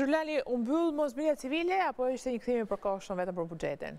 Zhulali, u mbyll mosbindja civile apo ishte një kthim i përkohshëm vetëm për buxhetin?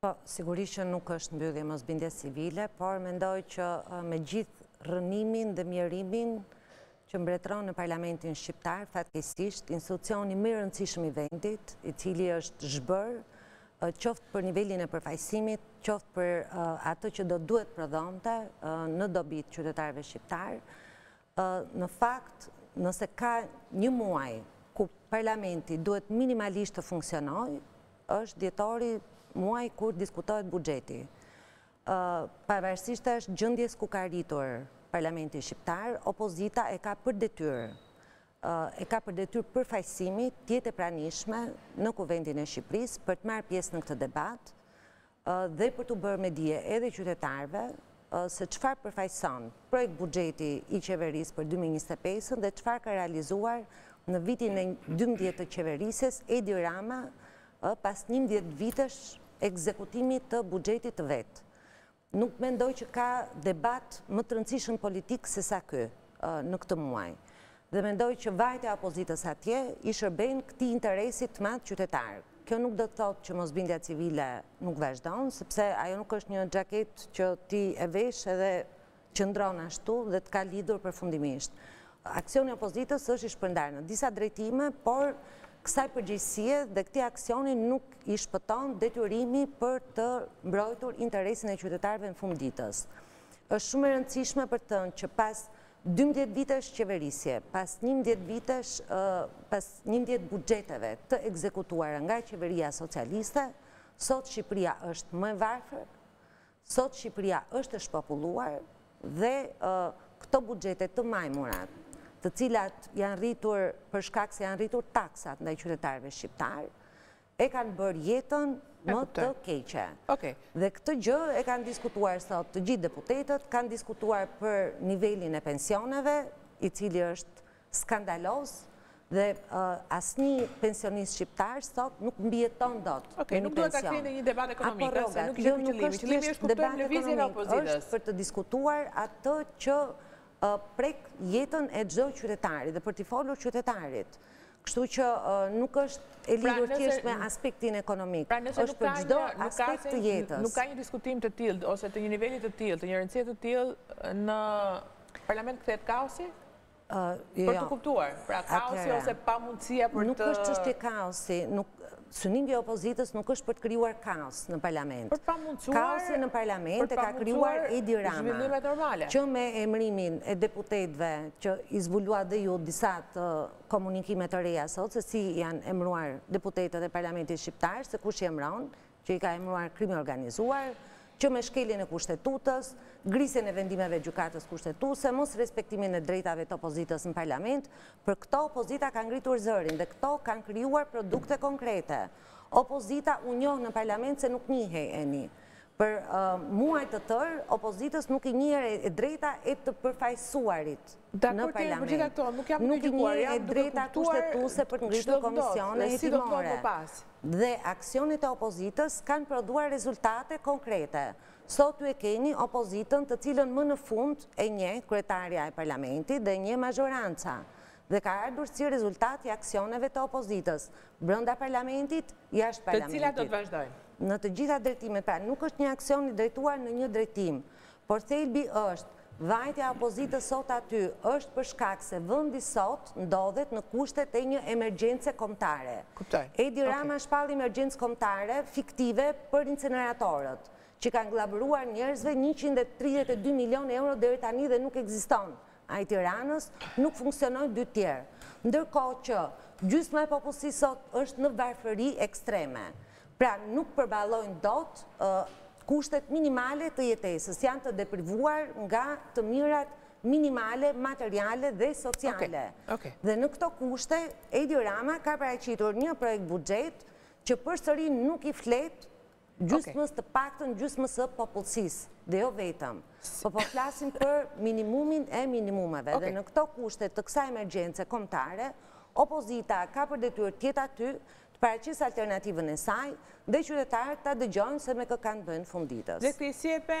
Po, sigurisht që nuk është mbyllje mosbindje civile, por mendoj që me gjithë rrënimin dhe mjerimin që mbretëron në parlamentin shqiptar, fatkeqësisht, institucioni më i rëndësishëm i vendit, i cili është zhbërë, qoftë për nivelin e përfaqësimit, qoftë për atë që do duhet prodhonte në dobi të qytetarëve shqiptarë, Në fakt, nëse ka një muaj ku Parlamenti duhet minimalisht të funksionojë, është dhjetori muaji kur diskutohet buxheti. Pavarësisht prej gjendjes ku ka arritur Parlamenti shqiptar, opozita e ka për detyrë, e ka për detyrë përfaqësimi të jetë e pranishme në Kuvendin e Shqipërisë për të marrë pjesë në këtë debat, dhe për t'ua bërë me dije edhe qytetarëve se çfarë përfaqëson projektbuxheti i Qeverisë për dy mijë e njëzet e pesën dhe çfarë ka realizuar në vitin e dymbëdhjetë të qeverisjes Edi Rama pas njëmbëdhjetë vitesh ekzekutimit të buxhetit të vet. Nuk mendoj që ka debat më të rëndësishëm politik sesa ky në këtë muaj. Dhe mendoj që vajtja e opozitës atje i shërben këtij interesi të madh qytetar. Kjo nuk do të thotë që mosbindja civile nuk vazhdon, sepse ajo nuk është një xhaketë që ti e vesh edhe qëndron ashtu dhe të ka lidhur përfundimisht. Aksioni i opozitës është i shpërndarë në disa drejtime, por kësaj përgjegjësie dhe këtij aksioni nuk i shpëton detyrimi për të mbrojtur interesin e qytetarëve në fund ditës. Është shumë e rëndësishme për të thënë që pas Dymbëdhjetë vitesh qeverisje, pas njëmbëdhjetë vitesh, pas njëmbëdhjetë buxheteve të ekzekutuara nga qeveria socialiste, sot Shqipëria është më e varfër, sot Shqipëria është e shpopulluar dhe këto buxhete të majmura, të cilat janë rritur për shkak se janë rritur taksat ndaj qytetarëve shqiptarë, e kanë bërë jetën më të keqe. Dhe këtë gjë e kanë diskutuar sot të gjithë deputetët, kanë diskutuar për nivelin e pensioneve, i cili është skandaloz, dhe asnji pensionist shqiptar sot nuk mbijeton dot në pension. Nuk dua ta kthej në një debat ekonomik, se nuk gjenë të limit. Të limit është kuptuar në vizin e opozitës. është për të diskutuar atë që prek jetën e çdo qytetarit dhe për t'i folur qytetarit. Kështu që nuk është e lidhur thjesht me aspektin ekonomik. Pra është për çdo aspekt të jetës. Nuk ka një diskutim të tillë ose të një niveli të tillë, të një rëndësie të tillë në parlament kthehet kaosi? Për të jo. kuptuar, pra kaosi ose pamundësia për të... Nuk është çështje kaosi, synimi i opozitës nuk është për të krijuar kaos në parlament. Për pamundësuar... Kaosin në parlament e ka krijuar Edi Rama, që me emrimin e deputetëve që i zbuluat dhe ju disa të komunikime të reja sot se si janë emëruar deputetët e Parlamentit shqiptar, se kush i emëron, që i ka emëruar krimi organizuar, që me shkeljen e Kushtetutës, grisjen e vendimeve të Gjykatës Kushtetuese, mos respektimin e drejtave të opozitës në Parlament, për këto opozita ka ngritur zërin dhe këto kanë krijuar produkte konkrete. Opozita u njoh në Parlament se nuk njihej Enio. Për muaj të tërë, opozitës nuk i njihej e drejta e të përfaqësuarit në Parlament. Nuk i njihej e drejta kushtetuese për të ngritur komisione hetimore. Dhe aksionet e opozitës kanë prodhuar rezultate konkrete. Sot ju e keni opozitën të cilën më në fund e njeh kryetarja e Parlamentit dhe e njeh mazhoranca. Dhe ka ardhur si rezultat i aksioneve të opozitës. Brenda parlamentit, jashtë parlamentit. Të cilat do të vazhdojnë. Në të gjitha drejtimet, pra nuk është një aksion i drejtuar në një drejtim, por thelbi është, vajtja e opozitës sot aty është për shkak se vendi sot ndodhet në kushtet e një emergjence kombëtare. Kuptoj. Edi Rama shpalli emergjencë kombëtare fiktive për inceneratorët, që kanë gllabëruar njerëzve njëqind e tridhjetë e dy milionë euro deri tani dhe nuk ekziston Ai i Tiranës, nuk funksionojnë dy tjerë. Ndërkohë që, gjysma e popullsisë sot është në varfëri ekstreme. Pra, nuk përballojnë dot kushtet minimale të jetesës, janë të deprivuar nga të mirat minimale materiale dhe sociale. Dhe në këto kushte, Edi Rama ka paraqitur një projekt buxhet që përsëri nuk i flet gjysmës të paktën gjysmës së popullsisë dhe jo vetëm. Po po flasim për minimumin e minimumeve dhe në këto kushte të kësaj emergjence kombëtare, opozita ka për detyrë të jetë aty, të paraqisë alternativën e saj dhe qytetarët ta dëgjojnë se me kë kanë të bëjnë fund ditës. Dhe ti si e pe